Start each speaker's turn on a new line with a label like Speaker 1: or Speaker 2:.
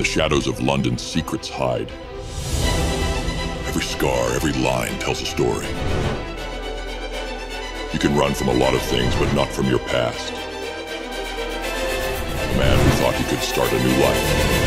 Speaker 1: the shadows of London's secrets hide. Every scar, every line tells a story. You can run from a lot of things, but not from your past. A man who thought he could start a new life.